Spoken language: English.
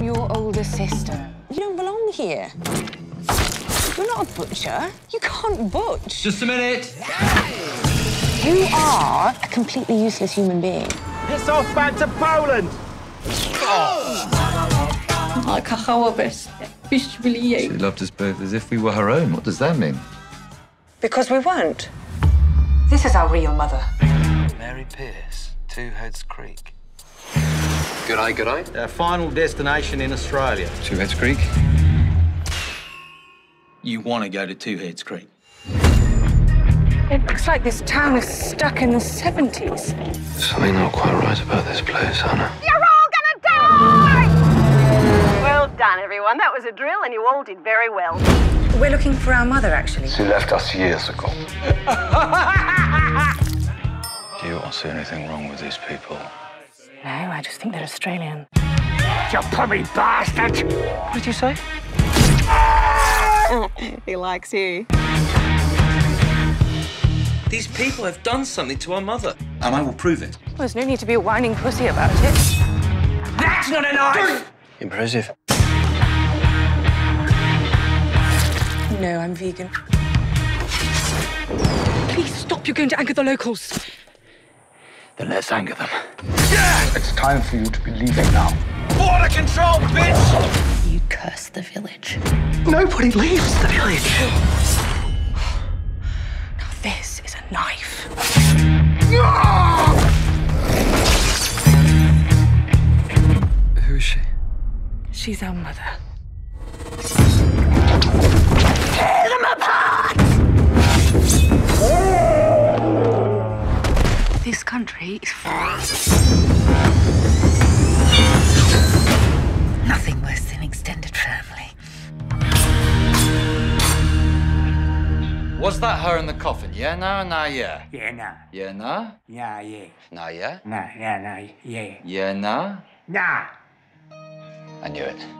Your older sister. You don't belong here. You're not a butcher. You can't butch. Just a minute. You are a completely useless human being. Piss off back to Poland! Kochała bez. byli jej. She loved us both as if we were her own. What does that mean? Because we weren't. This is our real mother. Mary Pierce, Two Heads Creek. Good eye, good eye. Our final destination in Australia. Two Heads Creek? You want to go to Two Heads Creek? It looks like this town is stuck in the 70s. There's something not quite right about this place, Anna. You're all gonna die! Well done, everyone. That was a drill, and you all did very well. We're looking for our mother, actually. She left us years ago. Do you not see anything wrong with these people? No, I just think they're Australian. You plummy bastard! What did you say? He likes you. These people have done something to our mother, and I will prove it. Well, there's no need to be a whining pussy about it. That's not a knife! Impressive. No, I'm vegan. Please stop, you're going to anger the locals. Then let's anger them. Yeah! It's time for you to be leaving now. Border control, bitch! You curse the village. Nobody leaves the village. Now, this is a knife. Who is she? She's our mother. This country is Nothing worse than extended family. Was that her in the coffin? Yeah, no, no, yeah. Yeah, nah. Yeah, no? Yeah, yeah. No, yeah? Nah, yeah, nah, yeah. Yeah, no? Nah. I knew it.